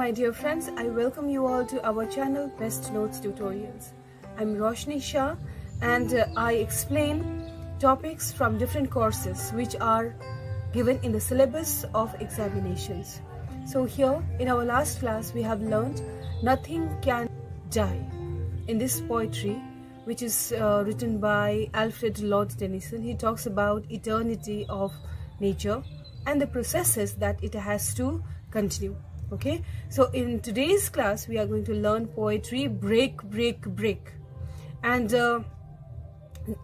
my dear friends, I welcome you all to our channel Best Notes Tutorials. I'm Roshni Shah and uh, I explain topics from different courses which are given in the syllabus of examinations. So here in our last class we have learned Nothing Can Die. In this poetry which is uh, written by Alfred Lord Tennyson, he talks about eternity of nature and the processes that it has to continue okay? So in today's class we are going to learn poetry break break break. And uh,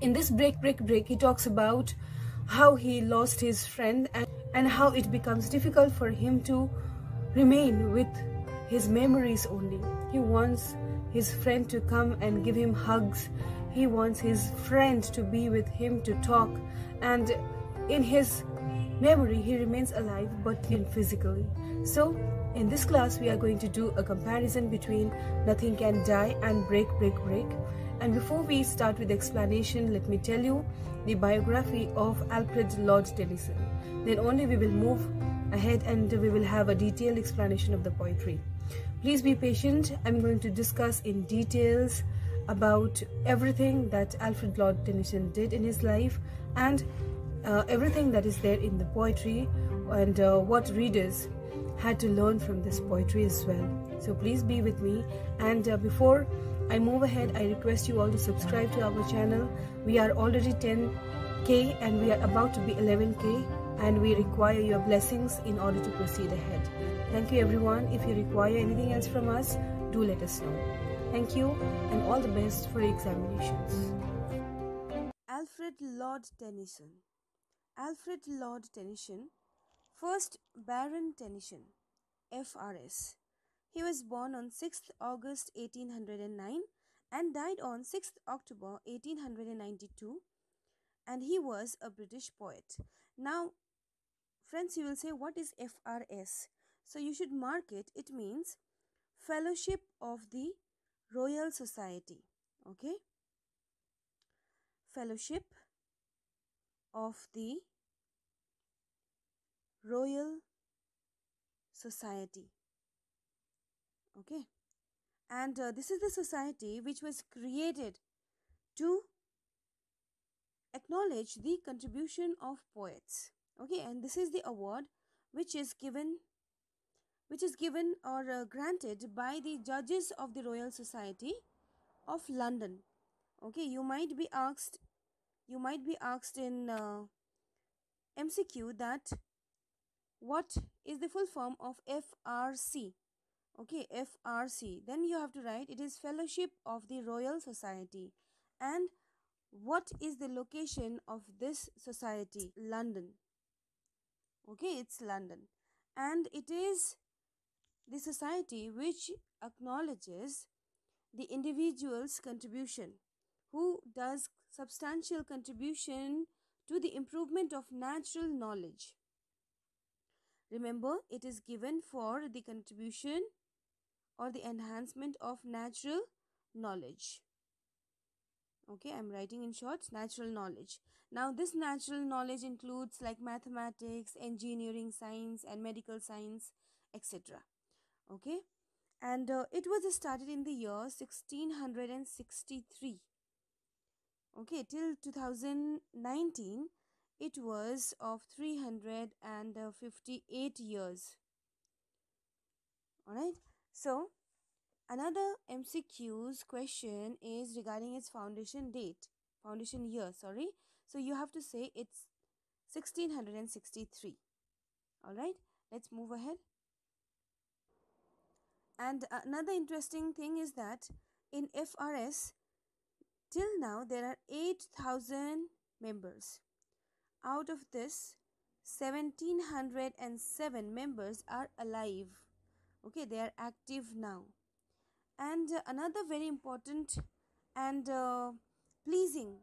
in this break break break he talks about how he lost his friend and, and how it becomes difficult for him to remain with his memories only. He wants his friend to come and give him hugs. He wants his friend to be with him to talk. And in his memory he remains alive but in physically. So in this class, we are going to do a comparison between Nothing Can Die and Break, Break, Break. And before we start with the explanation, let me tell you the biography of Alfred Lord Tennyson. Then only we will move ahead and we will have a detailed explanation of the poetry. Please be patient. I'm going to discuss in details about everything that Alfred Lord Tennyson did in his life and uh, everything that is there in the poetry and uh, what readers had to learn from this poetry as well. So please be with me. And uh, before I move ahead, I request you all to subscribe to our channel. We are already 10k and we are about to be 11k and we require your blessings in order to proceed ahead. Thank you everyone. If you require anything else from us, do let us know. Thank you and all the best for your examinations. Alfred Lord Tennyson Alfred Lord Tennyson First Baron Tennyson, FRS. He was born on 6th August 1809 and died on 6th October 1892 and he was a British poet. Now, friends, you will say, what is FRS? So you should mark it. It means Fellowship of the Royal Society. Okay? Fellowship of the Royal Society. Okay, and uh, this is the society which was created to acknowledge the contribution of poets. Okay, and this is the award which is given which is given or uh, granted by the judges of the Royal Society of London. Okay, you might be asked you might be asked in uh, MCQ that what is the full form of FRC? Okay, FRC. Then you have to write it is Fellowship of the Royal Society. And what is the location of this society? London. Okay, it's London. And it is the society which acknowledges the individual's contribution who does substantial contribution to the improvement of natural knowledge Remember, it is given for the contribution or the enhancement of natural knowledge. Okay, I'm writing in short natural knowledge. Now, this natural knowledge includes like mathematics, engineering, science, and medical science, etc. Okay, and uh, it was started in the year 1663. Okay, till 2019 it was of 358 years. Alright so another mcq's question is regarding its foundation date foundation year sorry. So you have to say it's 1663 alright let's move ahead. And another interesting thing is that in frs till now there are 8000 members out of this, 1707 members are alive. Okay, they are active now. And uh, another very important and uh, pleasing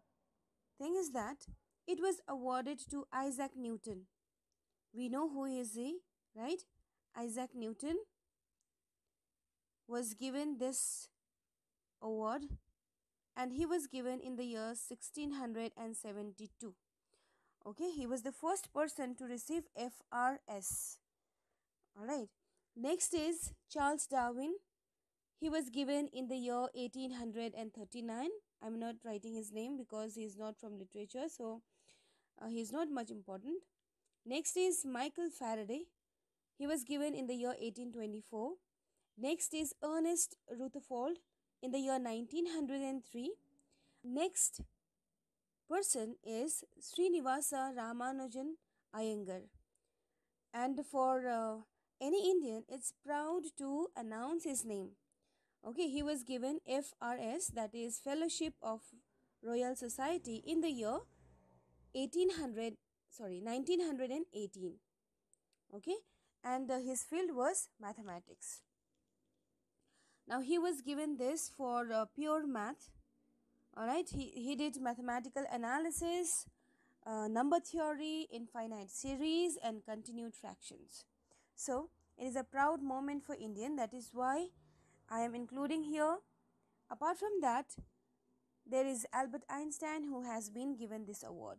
thing is that it was awarded to Isaac Newton. We know who is he, right? Isaac Newton was given this award and he was given in the year 1672 okay he was the first person to receive frs all right Next is Charles Darwin. He was given in the year 1839. I'm not writing his name because he is not from literature, so uh, he is not much important. Next is Michael Faraday. He was given in the year 1824. Next is Ernest Rutherford in the year 1903. Next person is Srinivasa Ramanujan Iyengar. And for uh, any Indian, it's proud to announce his name. Okay, he was given FRS, that is Fellowship of Royal Society, in the year 1800, sorry, 1918. Okay, and uh, his field was mathematics. Now he was given this for uh, pure math. All right, he, he did mathematical analysis, uh, number theory, infinite series, and continued fractions. So it is a proud moment for Indian. That is why I am including here. Apart from that, there is Albert Einstein who has been given this award.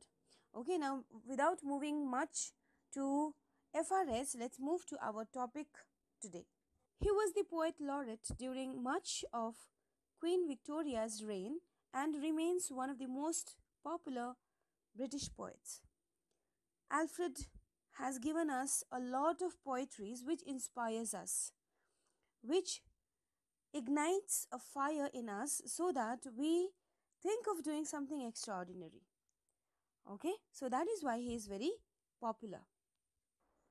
Okay, now without moving much to FRS, let's move to our topic today. He was the poet laureate during much of Queen Victoria's reign and remains one of the most popular British poets. Alfred has given us a lot of poetries which inspires us, which ignites a fire in us so that we think of doing something extraordinary. Okay, so that is why he is very popular.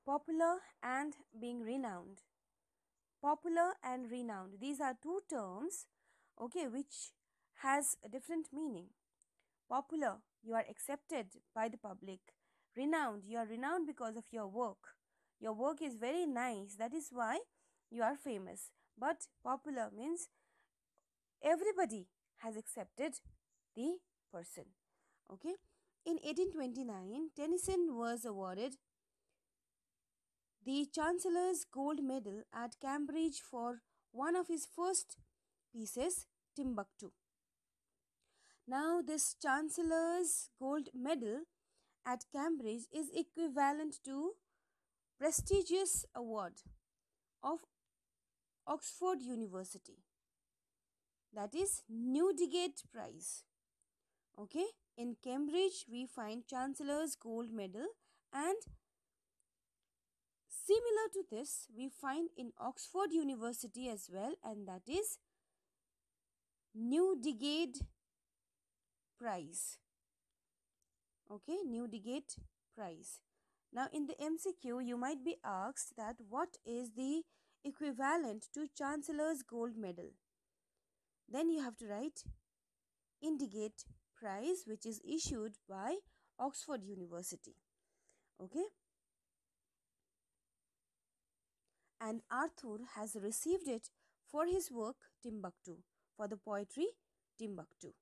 Popular and being renowned. Popular and renowned. These are two terms, okay, which has a different meaning. Popular, you are accepted by the public. Renowned, you are renowned because of your work. Your work is very nice, that is why you are famous. But popular means everybody has accepted the person. Okay. In 1829, Tennyson was awarded the Chancellor's Gold Medal at Cambridge for one of his first pieces, Timbuktu. Now, this Chancellor's Gold Medal at Cambridge is equivalent to prestigious award of Oxford University. That is Newdigate Prize. Okay, in Cambridge we find Chancellor's Gold Medal and similar to this we find in Oxford University as well and that is Newdigate Prize. Okay, Newdigate Prize. Now in the MCQ you might be asked that what is the equivalent to Chancellor's Gold Medal. Then you have to write Newdigate Prize which is issued by Oxford University. Okay. And Arthur has received it for his work Timbuktu, for the poetry Timbuktu.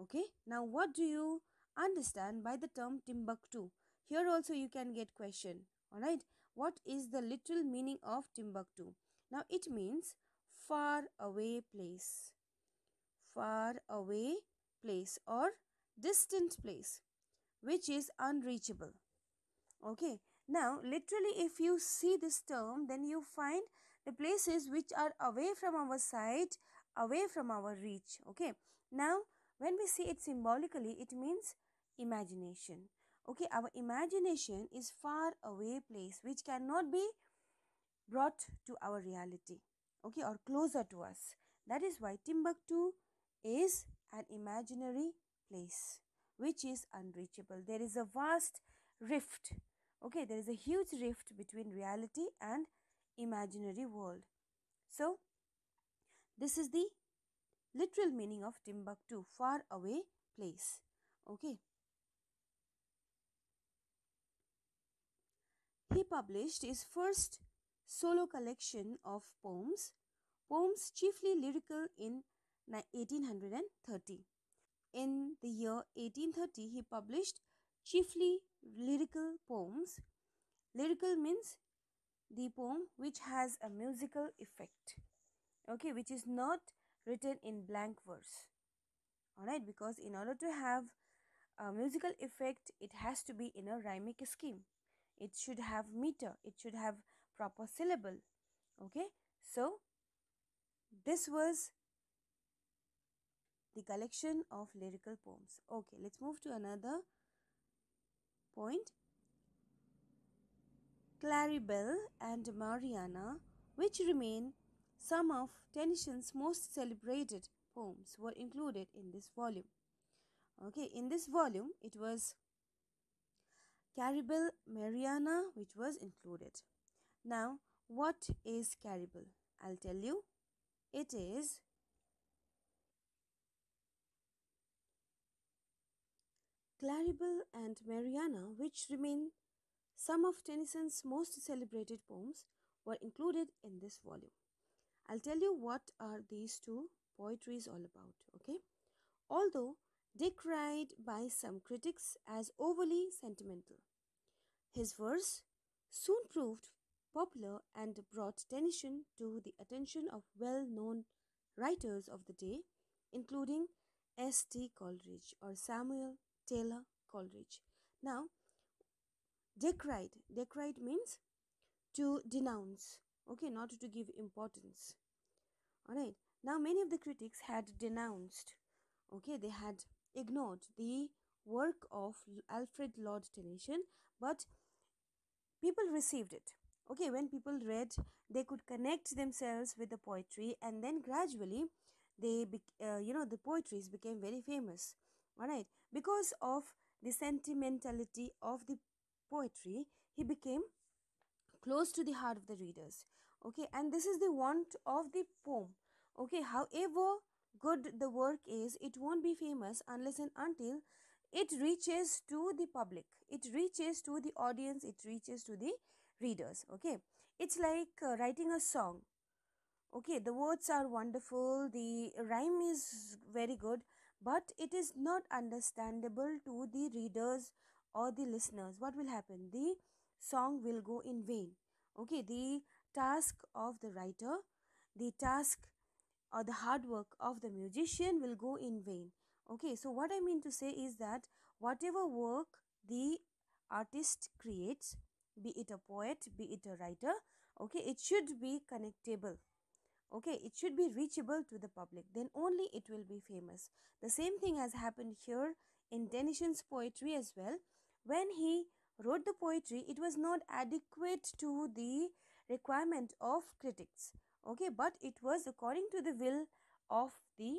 Okay. Now what do you understand by the term Timbuktu? Here also you can get question. Alright. What is the literal meaning of Timbuktu? Now it means far away place. Far away place or distant place which is unreachable. Okay. Now literally if you see this term then you find the places which are away from our sight, away from our reach. Okay. Now when we see it symbolically it means imagination. Okay our imagination is far away place which cannot be brought to our reality okay or closer to us. That is why timbuktu is an imaginary place which is unreachable. There is a vast rift okay there is a huge rift between reality and imaginary world. So this is the literal meaning of timbuktu far away place okay He published his first solo collection of poems, poems chiefly lyrical in 1830. In the year 1830, he published chiefly lyrical poems. Lyrical means the poem which has a musical effect, okay, which is not written in blank verse. Alright, because in order to have a musical effect, it has to be in a rhymic scheme it should have meter it should have proper syllable Okay, so this was the collection of lyrical poems. Okay, let's move to another point. Claribel and Mariana, which remain some of Tennyson's most celebrated poems, were included in this volume. Okay, in this volume, it was Claribel Mariana which was included. Now, what is Claribel? I'll tell you. It is Claribel and Mariana, which remain some of Tennyson's most celebrated poems, were included in this volume. I'll tell you what are these two poetries all about, okay? Although decried by some critics as overly sentimental, his verse soon proved popular and brought Tennyson to the attention of well-known writers of the day, including S.T. Coleridge or Samuel Taylor Coleridge. Now, decried. Decried means to denounce, okay, not to give importance. Alright, now many of the critics had denounced, okay, they had ignored the work of Alfred Lord Tennyson, but people received it. Okay, when people read, they could connect themselves with the poetry, and then gradually, they, uh, you know, the poetries became very famous. All right because of the sentimentality of the poetry he became close to the heart of the readers okay and this is the want of the poem. Okay however good the work is it won't be famous unless and until it reaches to the public. It reaches to the audience it reaches to the readers. Okay it's like uh, writing a song. Okay the words are wonderful the rhyme is very good but it is not understandable to the readers or the listeners. What will happen? The song will go in vain. Okay the task of the writer the task or the hard work of the musician will go in vain. Okay so what i mean to say is that whatever work the artist creates be it a poet be it a writer okay it should be connectable. Okay it should be reachable to the public. Then only it will be famous. The same thing has happened here in Tennyson's poetry as well. When he wrote the poetry it was not adequate to the requirement of critics okay but it was according to the will of the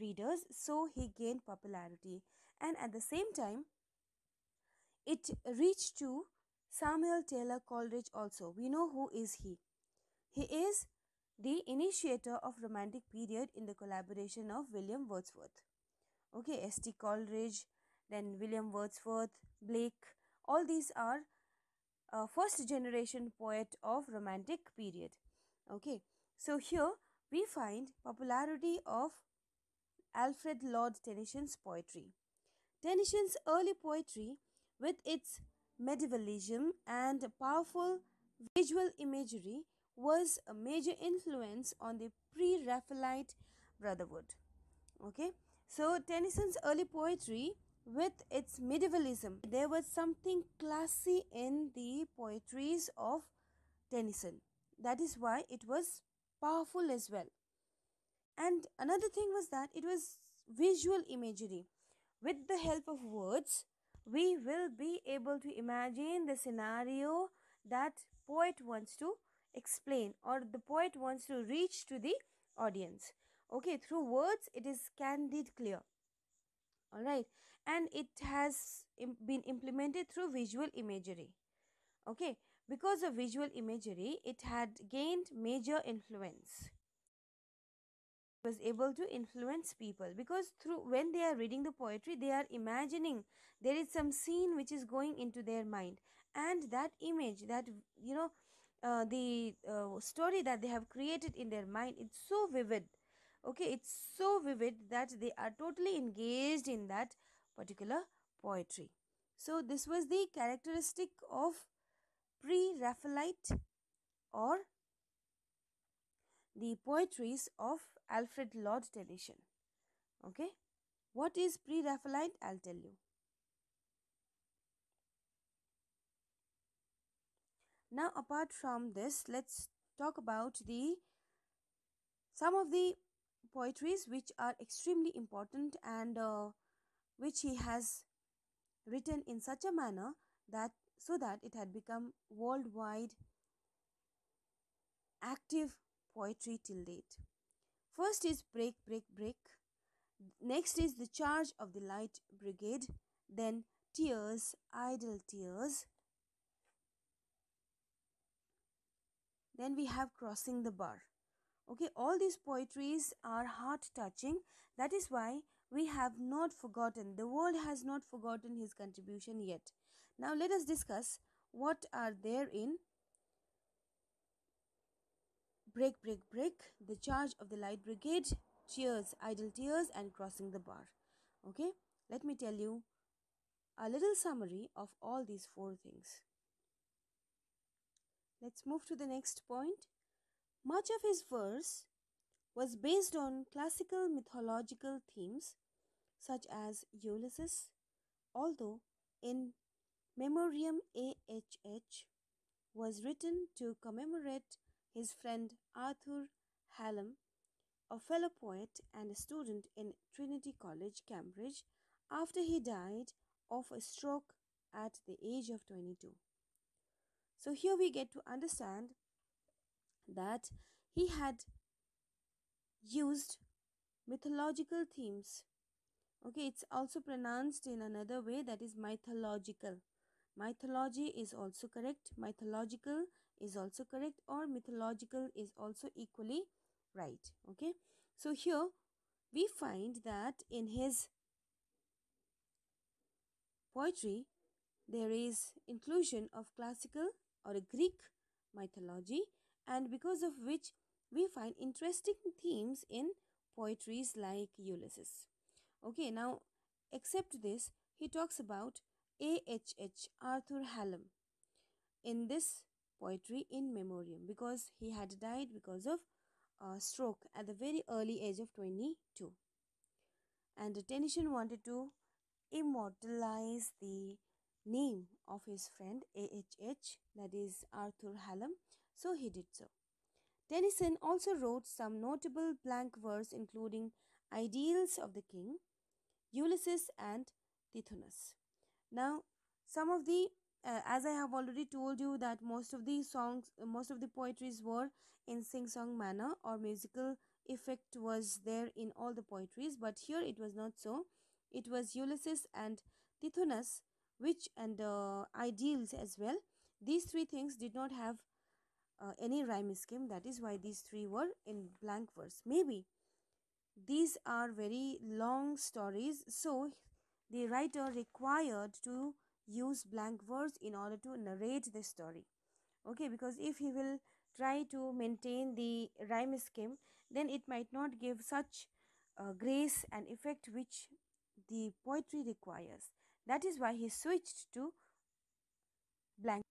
readers so he gained popularity and at the same time it reached to Samuel Taylor Coleridge also we know who is he he is the initiator of romantic period in the collaboration of William Wordsworth. Okay, S.T. Coleridge, then William Wordsworth, Blake, all these are uh, first generation poet of romantic period. Okay, so here we find popularity of Alfred Lord Tennyson's poetry. Tennyson's early poetry with its medievalism and powerful visual imagery was a major influence on the pre-Raphaelite Brotherhood. Okay, so Tennyson's early poetry with its medievalism, there was something classy in the poetries of Tennyson. That is why it was powerful as well. And another thing was that it was visual imagery. With the help of words, we will be able to imagine the scenario that poet wants to explain or the poet wants to reach to the audience okay through words it is candid clear all right. And it has Im been implemented through visual imagery. Okay. Because of visual imagery it had gained major influence. It was able to influence people because through when they are reading the poetry they are imagining there is some scene which is going into their mind. And that image that you know uh, the uh, story that they have created in their mind it's so vivid okay it's so vivid that they are totally engaged in that particular poetry. So this was the characteristic of pre-raphaelite or the poetries of alfred lord tennyson okay what is pre-raphaelite? I'll tell you. Now, apart from this, let's talk about the some of the poetries which are extremely important and uh, which he has written in such a manner that so that it had become worldwide active poetry till date. First is Break, Break, Break. Next is The Charge of the Light Brigade. Then Tears, Idle Tears. Then we have Crossing the Bar. Okay, all these poetries are heart touching. That is why we have not forgotten, the world has not forgotten his contribution yet. Now, let us discuss what are there in Break, Break, Break, The Charge of the Light Brigade, Tears, Idle Tears, and Crossing the Bar. Okay, let me tell you a little summary of all these four things. Let's move to the next point. Much of his verse was based on classical mythological themes such as Ulysses, although in Memoriam AHH was written to commemorate his friend Arthur Hallam, a fellow poet and a student in Trinity College, Cambridge, after he died of a stroke at the age of 22. So here we get to understand that he had used mythological themes. Okay, it's also pronounced in another way that is mythological. Mythology is also correct, mythological is also correct, or mythological is also equally right. Okay, so here we find that in his poetry there is inclusion of classical or Greek mythology, and because of which we find interesting themes in poetries like Ulysses. Okay, now except this, he talks about AHH Arthur Hallam in this poetry in memoriam because he had died because of a stroke at the very early age of 22 and Tennyson wanted to immortalize the name of his friend AHH that is Arthur Hallam so he did so Tennyson also wrote some notable blank verse including Idylls of the King, Ulysses, and Tithonus. Now, some of the, uh, as I have already told you, that most of the songs, most of the poetries were in sing song manner or musical effect was there in all the poetries, but here it was not so. It was Ulysses and Tithonus, which and uh, Idylls as well. These three things did not have uh, any rhyme scheme that is why these three were in blank verse maybe these are very long stories so the writer required to use blank verse in order to narrate the story. Okay because if he will try to maintain the rhyme scheme then it might not give such uh, grace and effect which the poetry requires. That is why he switched to blank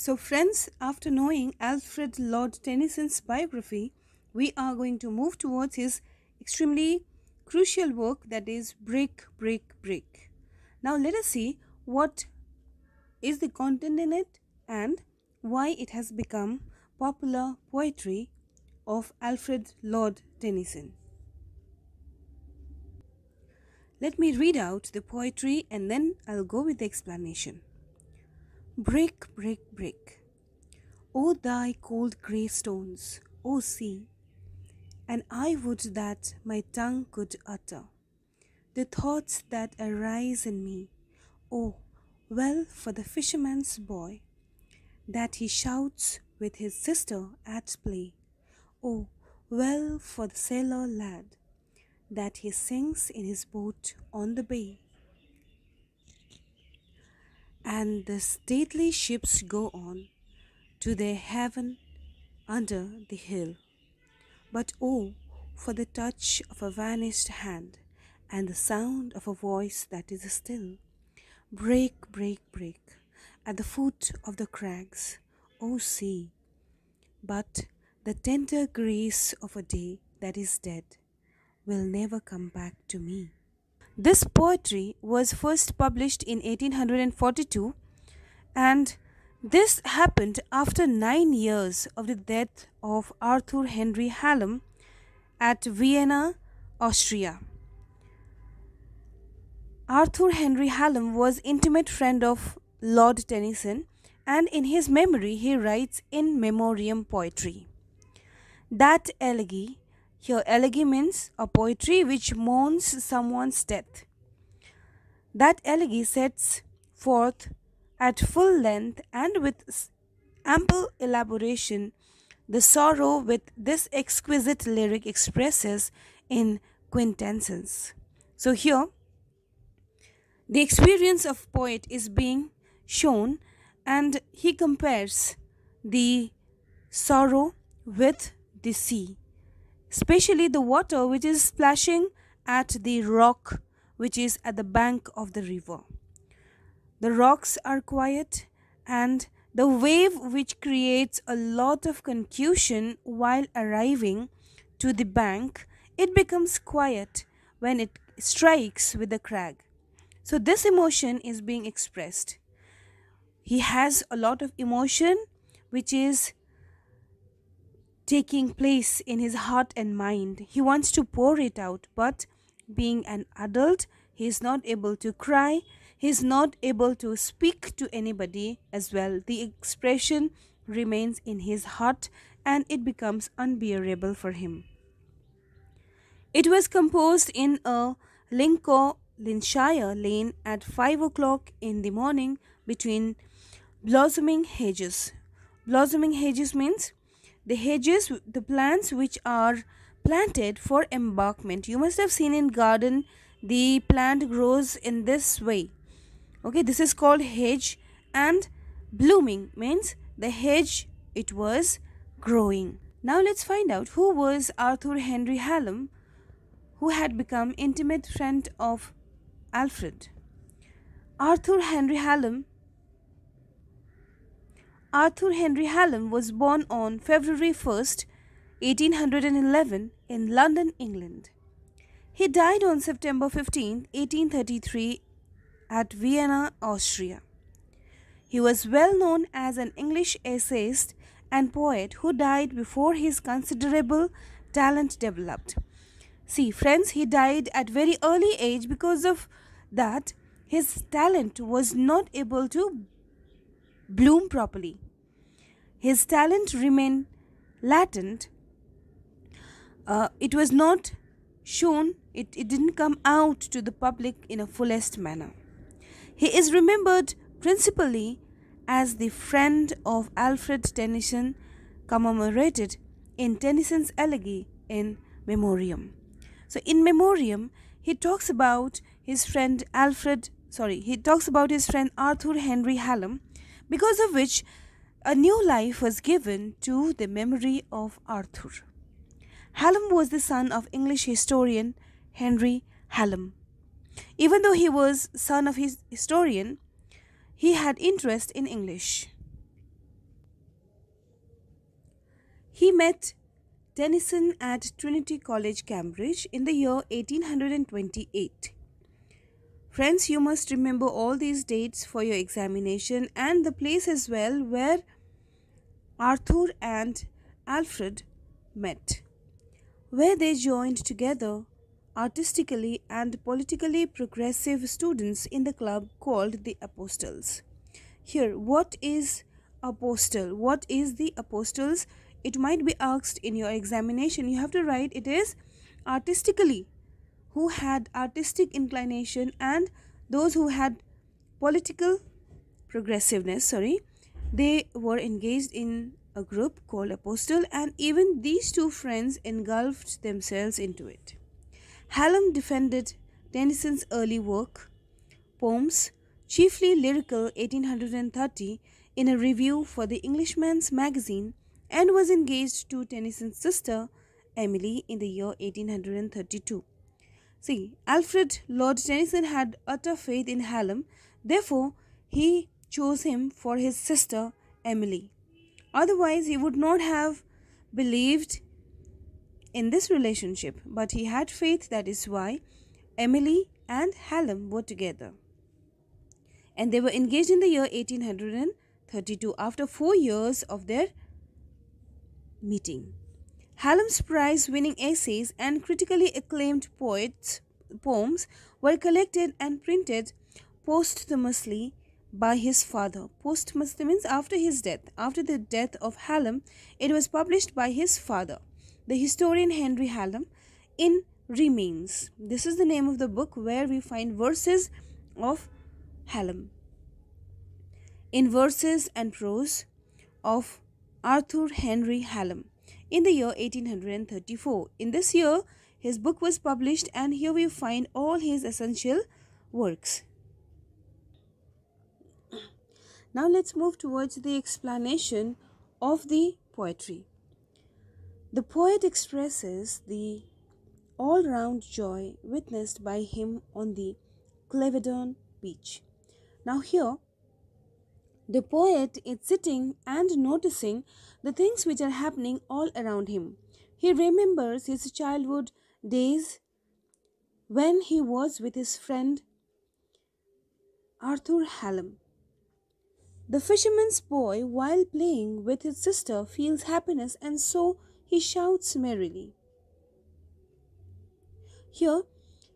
so, friends, after knowing Alfred Lord Tennyson's biography, we are going to move towards his extremely crucial work that is Break, Break, Break. Now, let us see what is the content in it and why it has become popular poetry of Alfred Lord Tennyson. Let me read out the poetry and then I'll go with the explanation. Break, break, break. O thy cold grey stones, O sea, and I would that my tongue could utter the thoughts that arise in me. Oh, well for the fisherman's boy that he shouts with his sister at play. Oh, well for the sailor lad that he sings in his boat on the bay and the stately ships go on to their haven under the hill. But oh, for the touch of a vanished hand and the sound of a voice that is still. Break, break, break at the foot of the crags, O sea. But the tender grace of a day that is dead will never come back to me. This poetry was first published in 1842 and This happened after nine years of the death of Arthur Henry Hallam at Vienna, Austria. Arthur Henry Hallam was intimate friend of Lord Tennyson and in his memory he writes in memoriam poetry. That elegy, here elegy means a poetry which mourns someone's death. That elegy sets forth at full length and with ample elaboration the sorrow with this exquisite lyric expresses in quintessence. So here the experience of poet is being shown and he compares the sorrow with the sea especially the water which is splashing at the rock which is at the bank of the river the rocks are quiet and the wave which creates a lot of confusion while arriving to the bank it becomes quiet when it strikes with the crag so this emotion is being expressed. He has a lot of emotion which is taking place in his heart and mind. He wants to pour it out, but being an adult, he is not able to cry. He is not able to speak to anybody as well. The expression remains in his heart and it becomes unbearable for him. It was composed in a Lincoln Lincolnshire Lane at 5 o'clock in the morning between blossoming hedges. Blossoming hedges means the hedges, the plants which are planted for embankment. You must have seen in garden the plant grows in this way. Okay, this is called hedge and blooming means the hedge it was growing. Now let's find out who was Arthur Henry Hallam who had become intimate friend of Alfred. Arthur Henry Hallam Arthur Henry Hallam was born on February 1st, 1811 in London, England. He died on September 15, 1833 at Vienna, Austria. He was well known as an English essayist and poet who died before his considerable talent developed. See, friends, he died at very early age because of that his talent was not able to bloom properly. His talent remained latent. Uh, it was not shown, it, it didn't come out to the public in a fullest manner. He is remembered principally as the friend of Alfred Tennyson, commemorated in Tennyson's elegy in Memoriam. So in Memoriam, he talks about his friend Alfred, sorry, he talks about his friend Arthur Henry Hallam, because of which a new life was given to the memory of Arthur. Hallam was the son of English historian Henry Hallam. Even though he was son of his historian, he had interest in English. He met Tennyson at Trinity College, Cambridge in the year 1828. Friends, you must remember all these dates for your examination and the place as well where Arthur and Alfred met, where they joined together artistically and politically progressive students in the club called the Apostles. Here, what is apostle? What is the apostles? it might be asked in your examination you have to write it is artistically who had artistic inclination and those who had political progressiveness sorry they were engaged in a group called apostle and even these two friends engulfed themselves into it hallam defended tennyson's early work poems chiefly lyrical 1830 in a review for the englishman's magazine and was engaged to Tennyson's sister Emily in the year 1832. See, Alfred Lord Tennyson had utter faith in Hallam, therefore, he chose him for his sister Emily. Otherwise, he would not have believed in this relationship, but he had faith, that is why Emily and Hallam were together. And they were engaged in the year 1832. 1832 after 4 years of their meeting. Hallam's prize winning essays and critically acclaimed poets, poems were collected and printed posthumously by his father. Posthumously means after his death. After the death of Hallam, it was published by his father, the historian Henry Hallam, in Remains. This is the name of the book where we find verses of Hallam. In verses and prose of Arthur Henry Hallam in the year 1834. In this year, his book was published, and here we find all his essential works. Now, let's move towards the explanation of the poetry. The poet expresses the all round joy witnessed by him on the Clevedon beach. Now, here the poet is sitting and noticing the things which are happening all around him. He remembers his childhood days when he was with his friend Arthur Hallam. The fisherman's boy, while playing with his sister, feels happiness and so he shouts merrily. Here,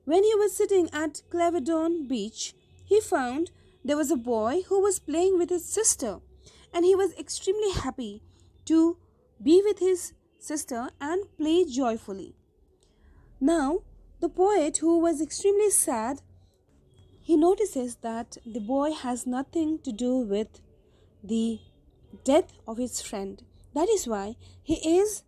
when he was sitting at Clevedon Beach, he found there was a boy who was playing with his sister, and he was extremely happy to be with his sister and play joyfully. Now, the poet, who was extremely sad, he notices that the boy has nothing to do with the death of his friend. That is why he is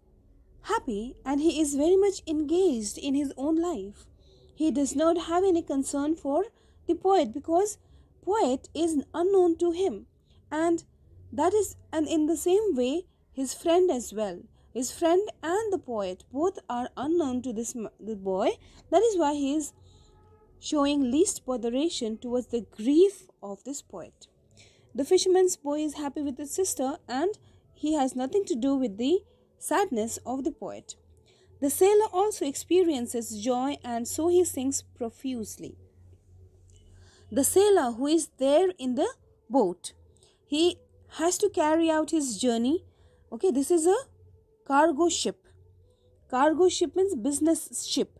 happy and he is very much engaged in his own life. He does not have any concern for the poet because poet is unknown to him. And that is and in the same way his friend as well. His friend and the poet both are unknown to this the boy. That is why he is showing least botheration towards the grief of this poet. The fisherman's boy is happy with his sister and he has nothing to do with the sadness of the poet. The sailor also experiences joy and so he sings profusely the sailor who is there in the boat. He has to carry out his journey. Okay this is a cargo ship. Cargo ship means business ship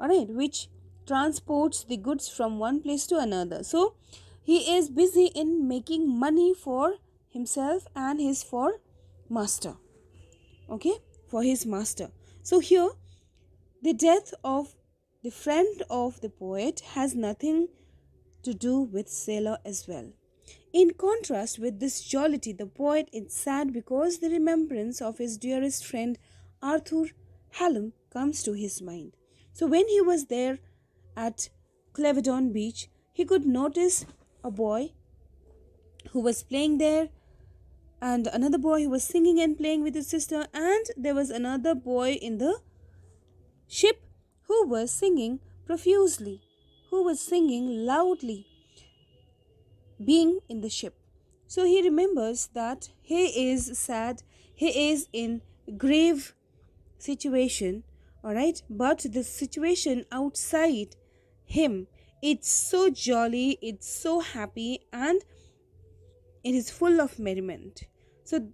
all right which transports the goods from one place to another. So he is busy in making money for himself and his for master. Okay for his master. So here the death of the friend of the poet has nothing to do with sailor as well. In contrast with this jollity, the poet is sad because the remembrance of his dearest friend Arthur Hallam comes to his mind. So when he was there at Clevedon Beach, he could notice a boy who was playing there and another boy who was singing and playing with his sister and there was another boy in the ship who was singing profusely who was singing loudly, being in the ship. So he remembers that he is sad, he is in grave situation, all right? But the situation outside him, it's so jolly, it's so happy, and it is full of merriment. So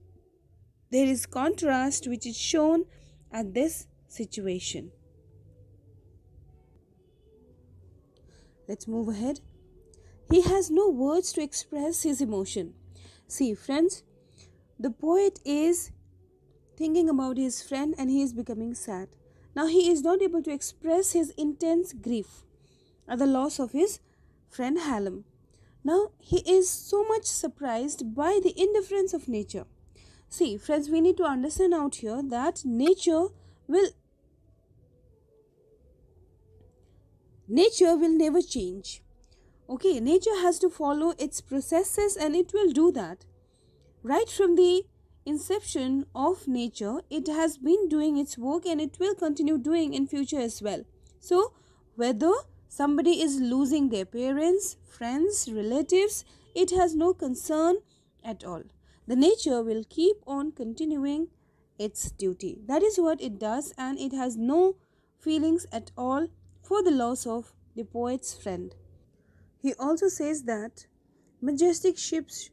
there is contrast which is shown at this situation. Let's move ahead. He has no words to express his emotion. See, friends, the poet is thinking about his friend and he is becoming sad. Now, he is not able to express his intense grief at the loss of his friend Hallam. Now, he is so much surprised by the indifference of nature. See, friends, we need to understand out here that nature will nature will never change. Okay nature has to follow its processes and it will do that. Right from the inception of nature it has been doing its work and it will continue doing in future as well. So whether somebody is losing their parents friends relatives it has no concern at all. The nature will keep on continuing its duty. That is what it does and it has no feelings at all for the loss of the poet's friend. He also says that majestic ships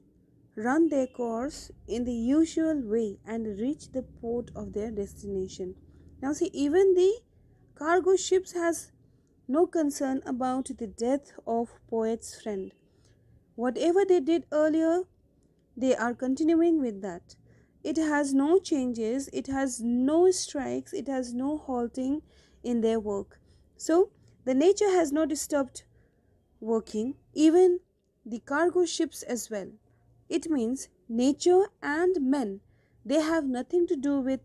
run their course in the usual way and reach the port of their destination. Now see even the cargo ships has no concern about the death of poet's friend. Whatever they did earlier, they are continuing with that. It has no changes, it has no strikes, it has no halting in their work. So the nature has not stopped working, even the cargo ships as well. It means nature and men, they have nothing to do with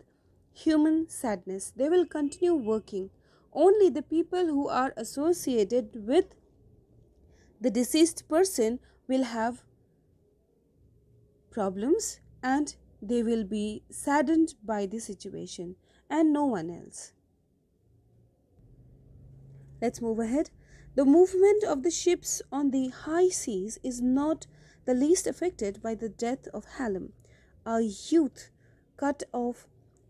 human sadness. They will continue working. Only the people who are associated with the deceased person will have problems and they will be saddened by the situation and no one else. Let's move ahead. The movement of the ships on the high seas is not the least affected by the death of Hallam, a youth cut off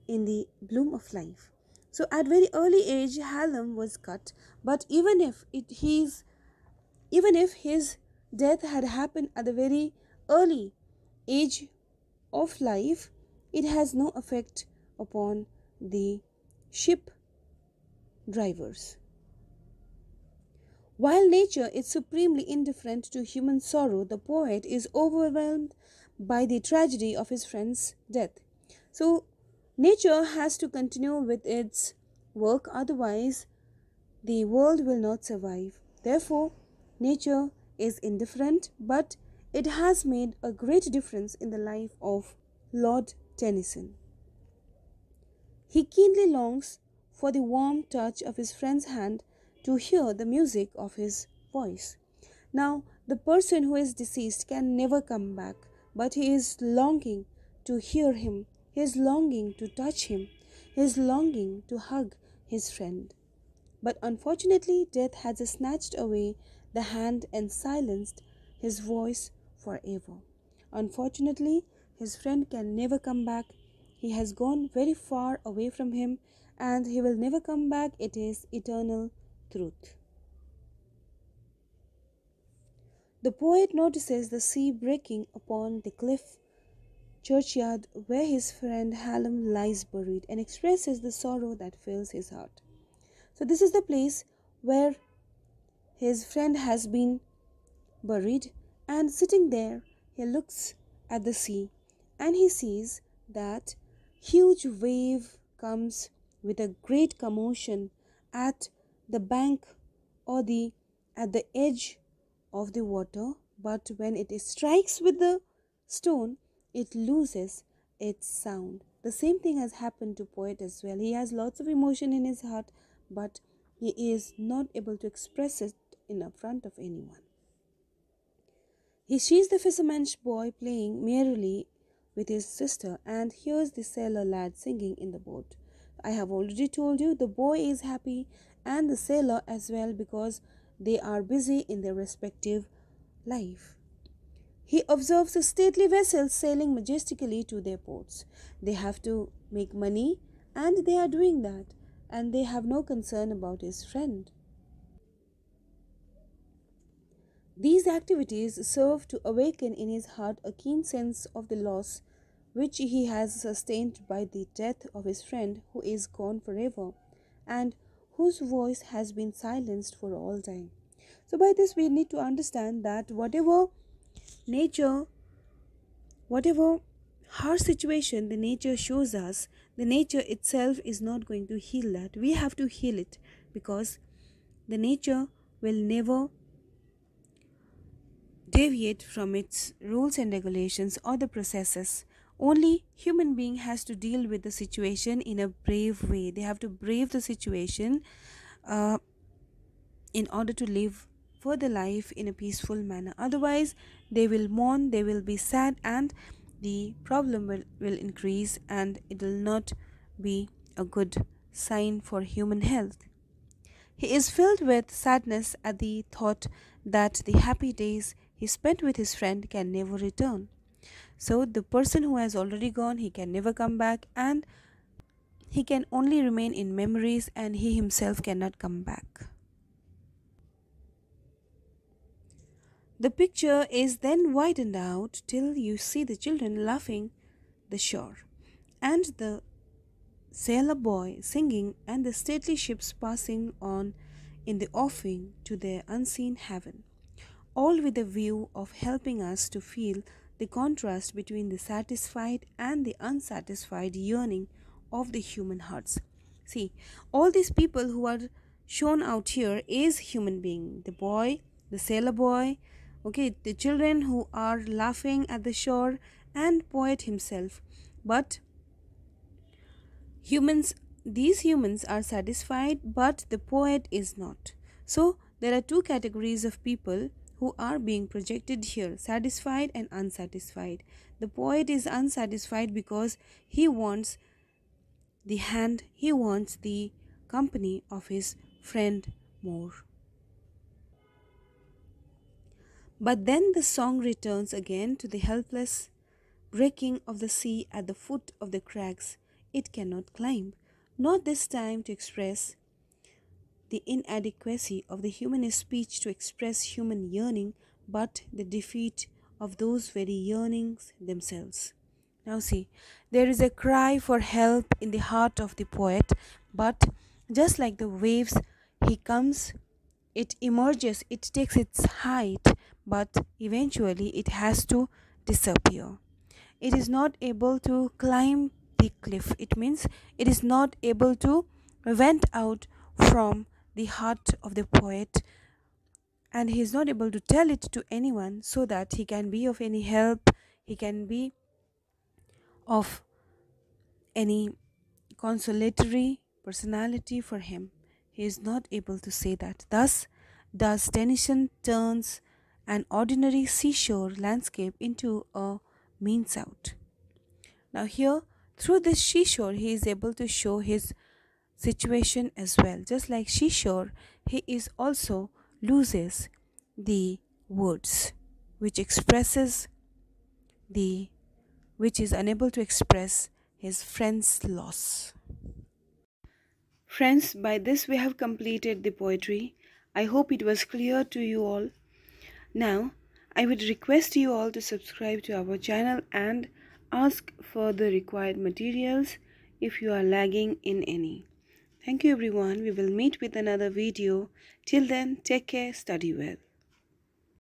in the bloom of life. So at very early age Hallam was cut, but even if it he's even if his death had happened at the very early age of life, it has no effect upon the ship drivers. While nature is supremely indifferent to human sorrow, the poet is overwhelmed by the tragedy of his friend's death. So, nature has to continue with its work, otherwise, the world will not survive. Therefore, nature is indifferent, but it has made a great difference in the life of Lord Tennyson. He keenly longs for the warm touch of his friend's hand to hear the music of his voice. Now, the person who is deceased can never come back, but he is longing to hear him, he is longing to touch him, he is longing to hug his friend. But unfortunately, death has snatched away the hand and silenced his voice forever. Unfortunately, his friend can never come back. He has gone very far away from him and he will never come back. It is eternal truth. The poet notices the sea breaking upon the cliff churchyard where his friend Hallam lies buried and expresses the sorrow that fills his heart. So, this is the place where his friend has been buried, and sitting there, he looks at the sea and he sees that huge wave comes with a great commotion at the bank or the at the edge of the water but when it strikes with the stone it loses its sound. The same thing has happened to poet as well. He has lots of emotion in his heart but he is not able to express it in front of anyone. He sees the fisherman's boy playing merrily with his sister and hears the sailor lad singing in the boat. I have already told you the boy is happy and the sailor as well because they are busy in their respective life. He observes the stately vessels sailing majestically to their ports. They have to make money and they are doing that and they have no concern about his friend. These activities serve to awaken in his heart a keen sense of the loss which he has sustained by the death of his friend who is gone forever and whose voice has been silenced for all time. So, by this, we need to understand that whatever nature, whatever harsh situation the nature shows us, the nature itself is not going to heal that. We have to heal it because the nature will never deviate from its rules and regulations or the processes only human being has to deal with the situation in a brave way. They have to brave the situation uh, in order to live further life in a peaceful manner. Otherwise they will mourn they will be sad and the problem will, will increase and it will not be a good sign for human health. He is filled with sadness at the thought that the happy days he spent with his friend can never return so the person who has already gone he can never come back and he can only remain in memories and he himself cannot come back. The picture is then widened out till you see the children laughing the shore, and the sailor boy singing, and the stately ships passing on in the offing to their unseen heaven, all with a view of helping us to feel the contrast between the satisfied and the unsatisfied yearning of the human hearts. See, all these people who are shown out here is human being. The boy the sailor boy okay the children who are laughing at the shore and poet himself. But humans these humans are satisfied but the poet is not. So there are two categories of people who are being projected here satisfied and unsatisfied. The poet is unsatisfied because he wants the hand he wants the company of his friend more. But then the song returns again to the helpless breaking of the sea at the foot of the crags. It cannot climb, not this time to express the inadequacy of the human speech to express human yearning, but the defeat of those very yearnings themselves. Now, see, there is a cry for help in the heart of the poet, but just like the waves, he comes, it emerges, it takes its height, but eventually it has to disappear. It is not able to climb the cliff. It means it is not able to vent out from the heart of the poet and he is not able to tell it to anyone so that he can be of any help, he can be of any consolatory personality for him. He is not able to say that. Thus, does Tennyson turns an ordinary seashore landscape into a means out. Now, here through this seashore, he is able to show his situation as well. Just like seashore, he is also loses the words which expresses the which is unable to express his friend's loss. Friends, by this we have completed the poetry. I hope it was clear to you all. Now, I would request you all to subscribe to our channel and ask for the required materials if you are lagging in any. Thank you everyone. We will meet with another video. Till then, take care, study well.